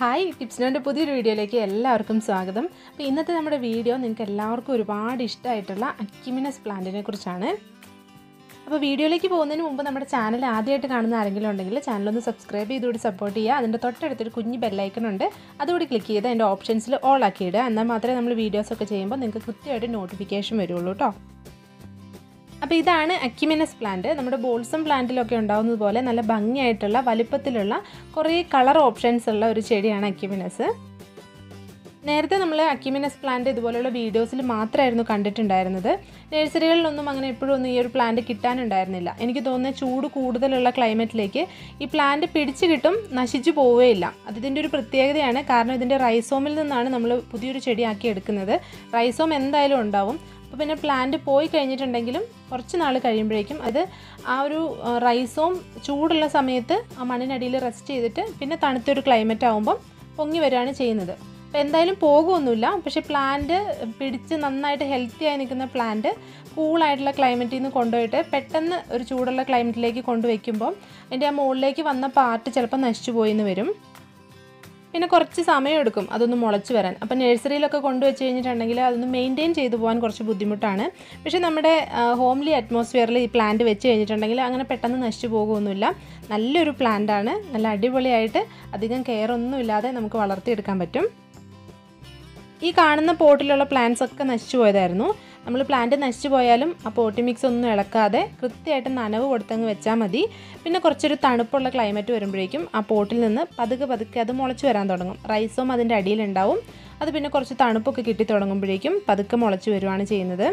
Hi ടിപ്സിനോന്റെ പുതിയൊരു വീഡിയോയിലേക്ക് എല്ലാവർക്കും സ്വാഗതം. അപ്പോൾ ഇന്നത്തെ നമ്മുടെ വീഡിയോ നിങ്ങൾക്ക് എല്ലാവർക്കും ഒരുപാട് ഇഷ്ടമായിട്ടുള്ള അക്യുമിനസ് പ്ലാന്റിനെ കുറിച്ചാണ്. അപ്പോൾ വീഡിയോയിലേക്ക് പോകുന്നതിന് മുമ്പ് നമ്മുടെ ചാനൽ ആദ്യമായിട്ട് കാണുന്ന ആരെങ്കിലും ഉണ്ടെങ്കിൽ ചാനലൊന്ന് സബ്സ്ക്രൈബ് ചെയ്തുകൂടി സപ്പോർട്ട് ചെയ്യുക. അതിന്റെ തൊട്ടടുത്തൊരു കുഞ്ഞ് ബെല്ലൈക്കൺ ഉണ്ട്. അതുകൂടി ക്ലിക്ക് ചെയ്ത് അതിന്റെ ഓപ്ഷൻസിൽ ഓൾ ആക്കി എന്നാൽ മാത്രമേ നമ്മൾ വീഡിയോസൊക്കെ ചെയ്യുമ്പോൾ നിങ്ങൾക്ക് കൃത്യമായിട്ട് നോട്ടിഫിക്കേഷൻ വരുള്ളൂ കേട്ടോ അപ്പോൾ ഇതാണ് അക്യുമിനസ് പ്ലാന്റ് നമ്മുടെ ബോൾസം പ്ലാന്റിലൊക്കെ ഉണ്ടാകുന്നത് പോലെ നല്ല ഭംഗിയായിട്ടുള്ള വലിപ്പത്തിലുള്ള കുറേ കളർ ഓപ്ഷൻസ് ഉള്ള ഒരു ചെടിയാണ് അക്യുമിനസ്. നേരത്തെ നമ്മൾ അക്യുമിനസ് പ്ലാന്റ് ഇതുപോലെയുള്ള വീഡിയോസിൽ മാത്രമായിരുന്നു കണ്ടിട്ടുണ്ടായിരുന്നത്. നഴ്സറികളിലൊന്നും അങ്ങനെ എപ്പോഴും ഒന്നും ഈ ഒരു പ്ലാന്റ് കിട്ടാനുണ്ടായിരുന്നില്ല. എനിക്ക് തോന്നുന്ന ചൂട് കൂടുതലുള്ള ക്ലൈമറ്റിലേക്ക് ഈ പ്ലാന്റ് പിടിച്ചു കിട്ടും നശിച്ചു പോവുകയില്ല. അത് ഇതിന്റെ ഒരു പ്രത്യേകതയാണ്. കാരണം ഇതിന്റെ റൈസോമിൽ നിന്നാണ് നമ്മൾ പുതിയൊരു ചെടിയാക്കി എടുക്കുന്നത്. റൈസോം എന്തായാലും ഉണ്ടാവും. അപ്പോൾ പിന്നെ പ്ലാന്റ് പോയി കഴിഞ്ഞിട്ടുണ്ടെങ്കിലും കുറച്ച് നാൾ കഴിയുമ്പോഴേക്കും അത് ആ ഒരു റൈസോം ചൂടുള്ള സമയത്ത് ആ മണ്ണിനടിയിൽ റെസ്റ്റ് ചെയ്തിട്ട് പിന്നെ തണുത്തൊരു ക്ലൈമറ്റ് ആകുമ്പം പൊങ്ങി വരികയാണ് ചെയ്യുന്നത്. അപ്പോൾ എന്തായാലും പോകുമൊന്നുമില്ല പക്ഷേ പ്ലാന്റ് പിടിച്ച് നന്നായിട്ട് ഹെൽത്തി ആയി നിൽക്കുന്ന പ്ലാന്റ് കൂളായിട്ടുള്ള ക്ലൈമറ്റിൽ നിന്ന് കൊണ്ടുപോയിട്ട് പെട്ടെന്ന് ഒരു ചൂടുള്ള ക്ലൈമറ്റിലേക്ക് കൊണ്ടുവയ്ക്കുമ്പോൾ അതിന്റെ ആ മുകളിലേക്ക് വന്ന പാർട്ട് ചിലപ്പോൾ നശിച്ചു പോയിന്ന് വരും. പിന്നെ കുറച്ച് സമയം എടുക്കും അതൊന്ന് മുളച്ച് വരാൻ. അപ്പം നഴ്സറിയിലൊക്കെ കൊണ്ടുവച്ച് കഴിഞ്ഞിട്ടുണ്ടെങ്കിൽ അതൊന്ന് മെയിന്റെയിൻ ചെയ്തു പോകാൻ കുറച്ച് ബുദ്ധിമുട്ടാണ്. പക്ഷേ നമ്മുടെ ഹോംലി അറ്റ്മോസ്ഫിയറിൽ ഈ പ്ലാന്റ് വെച്ച് കഴിഞ്ഞിട്ടുണ്ടെങ്കിൽ അങ്ങനെ പെട്ടെന്ന് നശിച്ചു പോകുമൊന്നുമില്ല നല്ലൊരു പ്ലാന്റാണ് നല്ല അടിപൊളിയായിട്ട് അധികം കെയർ ഒന്നും ഇല്ലാതെ നമുക്ക് വളർത്തിയെടുക്കാൻ പറ്റും. ഈ കാണുന്ന പോട്ടിലുള്ള പ്ലാന്റ്സ് ഒക്കെ നശിച്ചു പോയതായിരുന്നു. നമ്മൾ പ്ലാന്റ് നശിച്ചു പോയാലും ആ പോട്ടി മിക്സ് ഒന്നും ഇളക്കാതെ കൃത്യമായിട്ട് നനവ് കൊടുത്തങ്ങ് വെച്ചാൽ മതി. പിന്നെ കുറച്ചൊരു തണുപ്പുള്ള ക്ലൈമറ്റ് വരുമ്പോഴേക്കും ആ പോട്ടിൽ നിന്ന് പതുക്കെ പതുക്കെ അത് മുളച്ച് വരാൻ തുടങ്ങും. റൈസും അതിന്റെ അടിയിലുണ്ടാവും അത് പിന്നെ കുറച്ച് തണുപ്പൊക്കെ കിട്ടി തുടങ്ങുമ്പോഴേക്കും പതുക്കെ മുളച്ച് വരുവാണ് ചെയ്യുന്നത്.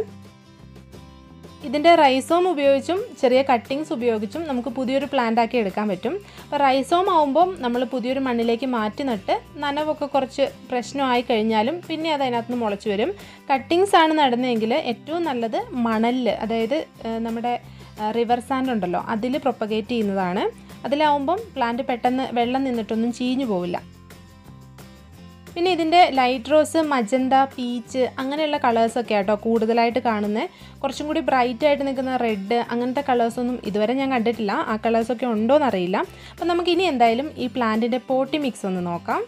ഇതിന്റെ റൈസോം ഉപയോഗിച്ചും ചെറിയ കട്ടിങ്സ് ഉപയോഗിച്ചും നമുക്ക് പുതിയൊരു പ്ലാന്റ് ആക്കി എടുക്കാൻ പറ്റും. അപ്പോൾ റൈസോം ആവുമ്പം നമ്മൾ പുതിയൊരു മണ്ണിലേക്ക് മാറ്റി നട്ട് നനവൊക്കെ കുറച്ച് പ്രശ്നമായി കഴിഞ്ഞാലും പിന്നെ അത് അതിനകത്ത് മുളച്ച് വരും. കട്ടിങ്സ് ആണ് നടുന്നതെങ്കിൽ ഏറ്റവും നല്ലത് മണലിൽ അതായത് നമ്മുടെ റിവർ സാൻഡ് ഉണ്ടല്ലോ അതിൽ പ്രൊപ്പഗേറ്റ് ചെയ്യുന്നതാണ്. അതിലാവുമ്പം പ്ലാന്റ് പെട്ടെന്ന് വെള്ളം നിന്നിട്ടൊന്നും ചീഞ്ഞു പോവില്ല. പിന്നെ ഇതിന്റെ ലൈറ്റ് റോസ് മജന്ത പീച്ച് അങ്ങനെയുള്ള കളേഴ്സൊക്കെ ആട്ടോ കൂടുതലായിട്ട് കാണുന്നത് കുറച്ചും കൂടി ബ്രൈറ്റ് ആയിട്ട് നിൽക്കുന്ന റെഡ് അങ്ങനത്തെ കളേഴ്സൊന്നും ഇതുവരെ ഞാൻ കണ്ടിട്ടില്ല. ആ കളേഴ്സൊക്കെ ഉണ്ടോയെന്നറിയില്ല അപ്പം നമുക്ക് ഇനി എന്തായാലും ഈ പ്ലാന്റിന്റെ പോട്ടി മിക്സ് ഒന്ന് നോക്കാം.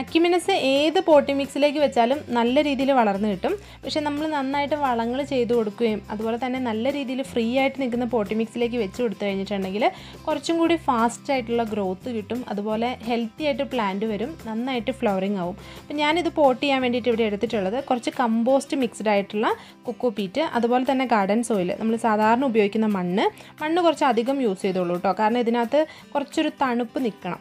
അക്യുമിനസ് ഏത് പോട്ടി മിക്സിലേക്ക് വെച്ചാലും നല്ല രീതിയിൽ വളർന്നു കിട്ടും. പക്ഷേ നമ്മൾ നന്നായിട്ട് വളങ്ങൾ ചെയ്ത് കൊടുക്കുകയും അതുപോലെ തന്നെ നല്ല രീതിയിൽ ഫ്രീ ആയിട്ട് നിൽക്കുന്ന പോട്ടി മിക്സിലേക്ക് വെച്ച് കൊടുത്തു കഴിഞ്ഞിട്ടുണ്ടെങ്കിൽ കുറച്ചും കൂടി ഫാസ്റ്റ് ആയിട്ടുള്ള ഗ്രോത്ത് കിട്ടും. അതുപോലെ ഹെൽത്തി ആയിട്ട് പ്ലാന്റ് വരും നന്നായിട്ട് ഫ്ലവറിങ് ആവും. അപ്പം ഞാനിത് പോട്ട് ചെയ്യാൻ വേണ്ടിയിട്ട് ഇവിടെ എടുത്തിട്ടുള്ളത് കുറച്ച് കമ്പോസ്റ്റ് മിക്സ്ഡ് ആയിട്ടുള്ള കൊക്കോ പീറ്റ് അതുപോലെ തന്നെ ഗാർഡൻ സോയിൽ നമ്മൾ സാധാരണ ഉപയോഗിക്കുന്ന മണ്ണ്. മണ്ണ് കുറച്ച് അധികം യൂസ് ചെയ്തോളൂ കേട്ടോ കാരണം ഇതിനകത്ത് കുറച്ചൊരു തണുപ്പ് നിൽക്കണം.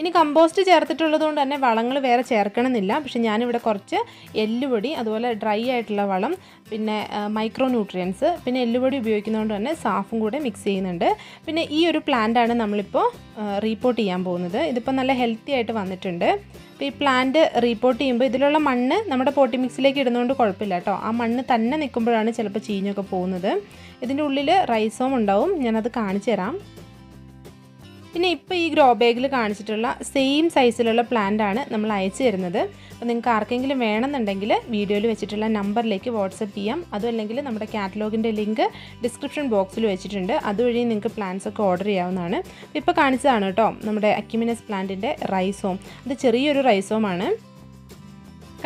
ഇനി കമ്പോസ്റ്റ് ചേർത്തിട്ടുള്ളത് കൊണ്ട് തന്നെ വളങ്ങൾ വേറെ ചേർക്കണമെന്നില്ല. പക്ഷെ ഞാനിവിടെ കുറച്ച് എല്ലുപൊടി അതുപോലെ ഡ്രൈ ആയിട്ടുള്ള വളം പിന്നെ മൈക്രോ ന്യൂട്രിയൻസ് പിന്നെ എല്ലുപൊടി ഉപയോഗിക്കുന്നതുകൊണ്ട് തന്നെ സാഫും കൂടെ മിക്സ് ചെയ്യുന്നുണ്ട്. പിന്നെ ഈ ഒരു പ്ലാന്റാണ് നമ്മളിപ്പോൾ റീപ്പോർട്ട് ചെയ്യാൻ പോകുന്നത്. ഇതിപ്പോൾ നല്ല ഹെൽത്തി ആയിട്ട് വന്നിട്ടുണ്ട്. അപ്പോൾ ഈ പ്ലാന്റ് റീപ്പോർട്ട് ചെയ്യുമ്പോൾ ഇതിലുള്ള മണ്ണ് നമ്മുടെ പോട്ടി മിക്സിലേക്ക് ഇടുന്നതുകൊണ്ട് കുഴപ്പമില്ല കേട്ടോ. ആ മണ്ണ് തന്നെ നിൽക്കുമ്പോഴാണ് ചിലപ്പോൾ ചീഞ്ഞൊക്കെ പോകുന്നത്. ഇതിന്റെ ഉള്ളിൽ റൈസോം ഉണ്ടാവും. ഞാനത് കാണിച്ചു തരാം. പിന്നെ ഇപ്പോൾ ഈ ഗ്രോ ബാഗിൽ കാണിച്ചിട്ടുള്ള സെയിം സൈസിലുള്ള പ്ലാന്റ് ആണ് നമ്മൾ അയച്ചു തരുന്നത്. അപ്പോൾ നിങ്ങൾക്ക് ആർക്കെങ്കിലും വേണമെന്നുണ്ടെങ്കിൽ വീഡിയോയിൽ വെച്ചിട്ടുള്ള നമ്പറിലേക്ക് വാട്സപ്പ് ചെയ്യാം. അതുമല്ലെങ്കിൽ നമ്മുടെ കാറ്റലോഗിന്റെ ലിങ്ക് ഡിസ്ക്രിപ്ഷൻ ബോക്സിൽ വെച്ചിട്ടുണ്ട്. അതുവഴി നിങ്ങൾക്ക് പ്ലാന്റ്സ് ഒക്കെ ഓർഡർ ചെയ്യാവുന്നതാണ്. ഇപ്പോൾ കാണിച്ചതാണ് കേട്ടോ നമ്മുടെ അക്യുമിനസ് പ്ലാന്റിന്റെ റൈസോം അത് ചെറിയൊരു റൈസോമാണ്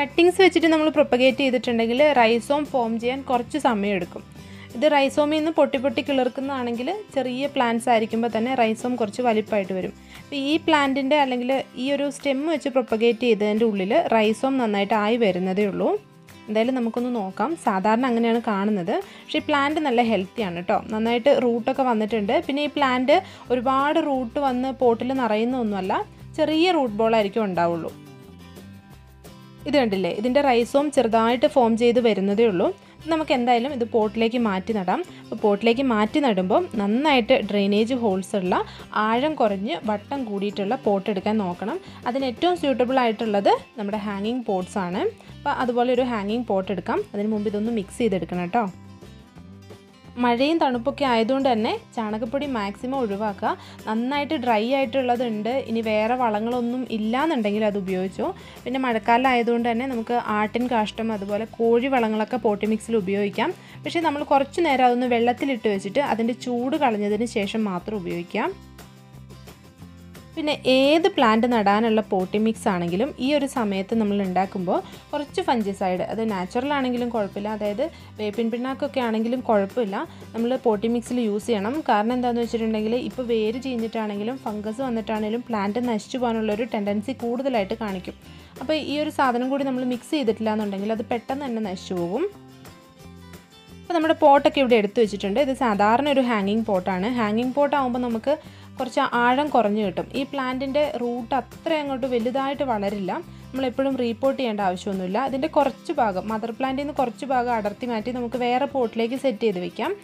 കട്ടിങ്സ് വെച്ചിട്ട് നമ്മൾ പ്രൊപ്പഗേറ്റ് ചെയ്തിട്ടുണ്ടെങ്കിൽ റൈസോം ഫോം ചെയ്യാൻ കുറച്ച് സമയം എടുക്കും. ഇത് റൈസോമിൽ നിന്ന് പൊട്ടി പൊട്ടി കിളിർക്കുന്നതാണെങ്കിൽ ചെറിയ പ്ലാന്റ്സ് ആയിരിക്കുമ്പോൾ തന്നെ റൈസോം കുറച്ച് വലിപ്പമായിട്ട് വരും. അപ്പോൾ ഈ പ്ലാന്റിന്റെ അല്ലെങ്കിൽ ഈ ഒരു സ്റ്റെം വെച്ച് പ്രൊപ്പഗേറ്റ് ചെയ്തതിന്റെ ഉള്ളിൽ റൈസോം നന്നായിട്ട് ആയി വരുന്നതേ ഉള്ളൂ. എന്തായാലും നമുക്കൊന്ന് നോക്കാം. സാധാരണ അങ്ങനെയാണ് കാണുന്നത്. പക്ഷേ ഈ പ്ലാന്റ് നല്ല ഹെൽത്തിയാണ് കേട്ടോ നന്നായിട്ട് റൂട്ടൊക്കെ വന്നിട്ടുണ്ട്. പിന്നെ ഈ പ്ലാന്റ് ഒരുപാട് റൂട്ട് വന്ന് പോട്ടിൽ നിറയുന്നൊന്നുമല്ല ചെറിയ റൂട്ട് ബോളായിരിക്കും ഉണ്ടാവുള്ളൂ. ഇത് കണ്ടില്ലേ? ഇതിന്റെ റൈസോം ചെറുതായിട്ട് ഫോം ചെയ്ത് വരുന്നതേ ഉള്ളൂ. നമുക്ക് എന്തായാലും ഇത് പോട്ടിലേക്ക് മാറ്റി നടാം. അപ്പോൾ പോട്ടിലേക്ക് മാറ്റി നടുമ്പോൾ നന്നായിട്ട് ഡ്രെയിനേജ് ഹോൾസ് ഉള്ള ആഴം കുറഞ്ഞ് വട്ടം കൂടിയിട്ടുള്ള പോട്ട് എടുക്കാൻ നോക്കണം. അതിന് ഏറ്റവും സ്യൂട്ടബിൾ ആയിട്ടുള്ളത് നമ്മുടെ ഹാങ്ങിങ് പോട്ട്സ് ആണ്. അപ്പോൾ അതുപോലെ ഒരു ഹാങ്ങിങ് പോട്ട് എടുക്കാം. അതിന് മുമ്പ് ഇതൊന്ന് മിക്സ് ചെയ്തെടുക്കണം കേട്ടോ. മഴയും തണുപ്പൊക്കെ ആയതുകൊണ്ട് തന്നെ ചാണകപ്പൊടി മാക്സിമം ഒഴിവാക്കുക. നന്നായിട്ട് ഡ്രൈ ആയിട്ടുള്ളതുണ്ട്. ഇനി വേറെ വളങ്ങളൊന്നും ഇല്ലാന്നുണ്ടെങ്കിൽ അത് ഉപയോഗിച്ചോ. പിന്നെ മഴക്കാലം ആയതുകൊണ്ട് തന്നെ നമുക്ക് ആട്ടിൻ കാഷ്ടം അതുപോലെ കോഴി വളങ്ങളൊക്കെ പോട്ടി മിക്സിൽ ഉപയോഗിക്കാം. പക്ഷേ നമ്മൾ കുറച്ച് നേരം അതൊന്ന് വെള്ളത്തിലിട്ട് വെച്ചിട്ട് അതിന്റെ ചൂട് കളഞ്ഞതിന് ശേഷം മാത്രം ഉപയോഗിക്കാം. പിന്നെ ഏത് പ്ലാന്റ് നടാനുള്ള പോട്ടി മിക്സ് ആണെങ്കിലും ഈ ഒരു സമയത്ത് നമ്മൾ ഉണ്ടാക്കുമ്പോൾ കുറച്ച് ഫഞ്ചിസൈഡ് അത് നാച്ചുറൽ ആണെങ്കിലും കുഴപ്പമില്ല. അതായത് വേപ്പിൻ പിണ്ണാക്കൊക്കെ ആണെങ്കിലും കുഴപ്പമില്ല. നമ്മൾ പോട്ടി മിക്സിൽ യൂസ് ചെയ്യണം. കാരണം എന്താണെന്ന് വെച്ചിട്ടുണ്ടെങ്കിൽ ഇപ്പോൾ വേര് ചീഞ്ഞിട്ടാണെങ്കിലും ഫംഗസ് വന്നിട്ടാണെങ്കിലും പ്ലാന്റ് നശിച്ചു പോകാനുള്ളൊരു ടെൻഡൻസി കൂടുതലായിട്ട് കാണിക്കും. അപ്പോൾ ഈ ഒരു സാധനം കൂടി നമ്മൾ മിക്സ് ചെയ്തിട്ടില്ല എന്നുണ്ടെങ്കിൽ അത് പെട്ടെന്ന് തന്നെ നശിച്ചു പോകും. അപ്പോൾ നമ്മുടെ പോട്ടൊക്കെ ഇവിടെ എടുത്തു വെച്ചിട്ടുണ്ട്. ഇത് സാധാരണ ഒരു ഹാങ്ങിങ് പോട്ടാണ് ഹാങ്ങിങ് പോട്ട് ആകുമ്പോൾ നമുക്ക് കുറച്ച് ആഴം കുറഞ്ഞു കിട്ടും. ഈ പ്ലാന്റിന്റെ റൂട്ട് അത്ര അങ്ങോട്ട് വലുതായിട്ട് വളരില്ല. നമ്മളെപ്പോഴും റീപോർട്ട് ചെയ്യേണ്ട ആവശ്യമൊന്നുമില്ല. അതിന്റെ കുറച്ച് ഭാഗം മദർ പ്ലാന്റിൽ നിന്ന് കുറച്ച് ഭാഗം അടർത്തി മാറ്റി നമുക്ക് വേറെ പോട്ടിലേക്ക് സെറ്റ് ചെയ്ത് വെക്കാം.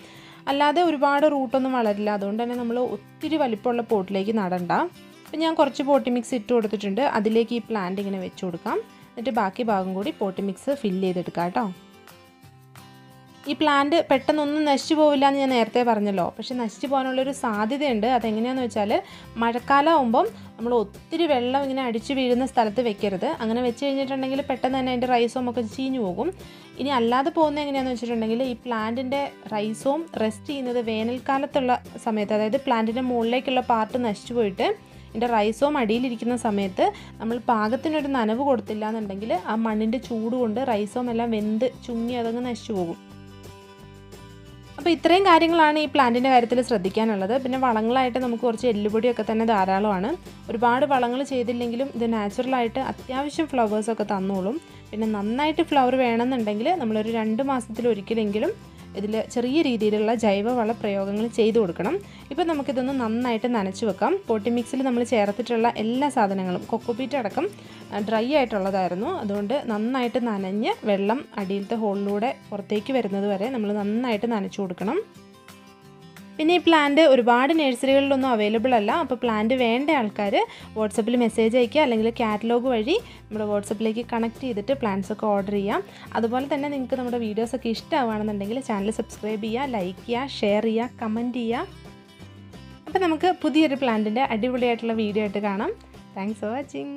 അല്ലാതെ ഒരുപാട് റൂട്ടൊന്നും വളരില്ല. അതുകൊണ്ട് തന്നെ നമ്മൾ ഒത്തിരി വലിപ്പമുള്ള പോട്ടിലേക്ക് നടണ്ട. അപ്പം ഞാൻ കുറച്ച് പോട്ടി മിക്സ് ഇട്ട് കൊടുത്തിട്ടുണ്ട്. അതിലേക്ക് ഈ പ്ലാന്റ് ഇങ്ങനെ വെച്ച് കൊടുക്കാം. എന്നിട്ട് ബാക്കി ഭാഗം കൂടി പോട്ടി മിക്സ് ഫില്ല് ചെയ്തെടുക്കാം കേട്ടോ. ഈ പ്ലാന്റ് പെട്ടെന്നൊന്നും നശിച്ചു പോവില്ല എന്ന് ഞാൻ നേരത്തെ പറഞ്ഞല്ലോ. പക്ഷെ നശിച്ചു പോകാനുള്ളൊരു സാധ്യതയുണ്ട്. അതെങ്ങനെയാണെന്ന് വെച്ചാൽ മഴക്കാലമാകുമ്പം നമ്മൾ ഒത്തിരി വെള്ളം ഇങ്ങനെ അടിച്ചു വീഴുന്ന സ്ഥലത്ത് വെക്കരുത്. അങ്ങനെ വെച്ച് കഴിഞ്ഞിട്ടുണ്ടെങ്കിൽ പെട്ടെന്ന് തന്നെ അതിന്റെ റൈസോം ഒക്കെ ചീഞ്ഞു പോകും. ഇനി അല്ലാതെ പോകുന്നത് എങ്ങനെയാണെന്ന് വെച്ചിട്ടുണ്ടെങ്കിൽ ഈ പ്ലാന്റിന്റെ റൈസോം റെസ്റ്റ് ചെയ്യുന്നത് വേനൽക്കാലത്തുള്ള സമയത്ത് അതായത് പ്ലാന്റിന്റെ മുകളിലേക്കുള്ള പാർട്ട് നശിച്ചു പോയിട്ട് ഇതിന്റെ റൈസോം അടിയിലിരിക്കുന്ന സമയത്ത് നമ്മൾ പാകത്തിനൊരു നനവ് കൊടുത്തില്ല എന്നുണ്ടെങ്കിൽ ആ മണ്ണിന്റെ ചൂട് കൊണ്ട് റൈസോം എല്ലാം വെന്ത് ചുങ്ങി അതങ്ങ് നശിച്ചു പോകും. അപ്പോൾ ഇത്രയും കാര്യങ്ങളാണ് ഈ പ്ലാന്റിന്റെ കാര്യത്തിൽ ശ്രദ്ധിക്കാനുള്ളത്. പിന്നെ വളങ്ങളായിട്ട് നമുക്ക് കുറച്ച് എല്ലുപൊടിയൊക്കെ തന്നെ ധാരാളമാണ്. ഒരുപാട് വളങ്ങൾ ചെയ്തില്ലെങ്കിലും ഇത് നാച്ചുറലായിട്ട് അത്യാവശ്യം ഫ്ലവേഴ്സൊക്കെ തന്നോളും. പിന്നെ നന്നായിട്ട് ഫ്ലവർ വേണമെന്നുണ്ടെങ്കിൽ നമ്മളൊരു രണ്ട് മാസത്തിൽ ഒരിക്കലെങ്കിലും ഇതിൽ ചെറിയ രീതിയിലുള്ള ജൈവവള പ്രയോഗങ്ങൾ ചെയ്തു കൊടുക്കണം. ഇപ്പോൾ നമുക്കിതൊന്ന് നന്നായിട്ട് നനച്ച് വെക്കാം. പോട്ടി മിക്സിൽ നമ്മൾ ചേർത്തിട്ടുള്ള എല്ലാ സാധനങ്ങളും കൊക്കോപീറ്റ് അടക്കം ഡ്രൈ ആയിട്ടുള്ളതായിരുന്നു. അതുകൊണ്ട് നന്നായിട്ട് നനഞ്ഞ് വെള്ളം അടിയിലത്തെ ഹോളിലൂടെ പുറത്തേക്ക് വരുന്നത് വരെ നമ്മൾ നന്നായിട്ട് നനച്ചു കൊടുക്കണം. പിന്നെ ഈ പ്ലാന്റ് ഒരുപാട് നഴ്സറികളിലൊന്നും അവൈലബിൾ അല്ല. അപ്പോൾ പ്ലാന്റ് വേണ്ട ആൾക്കാർ വാട്സപ്പിൽ മെസ്സേജ് അയക്കുക അല്ലെങ്കിൽ കാറ്റലോഗ് വഴി നമ്മുടെ വാട്സപ്പിലേക്ക് കണക്ട് ചെയ്തിട്ട് പ്ലാന്റ്സ് ഒക്കെ ഓർഡർ ചെയ്യാം. അതുപോലെ തന്നെ നിങ്ങൾക്ക് നമ്മുടെ വീഡിയോസൊക്കെ ഇഷ്ടമാണെന്നുണ്ടെങ്കിൽ ചാനൽ സബ്സ്ക്രൈബ് ചെയ്യുക ലൈക്ക് ചെയ്യുക ഷെയർ ചെയ്യുക കമന്റ് ചെയ്യുക. അപ്പോൾ നമുക്ക് പുതിയൊരു പ്ലാന്റിന്റെ അടിപൊളിയായിട്ടുള്ള വീഡിയോ ആയിട്ട് കാണാം. Thanks for watching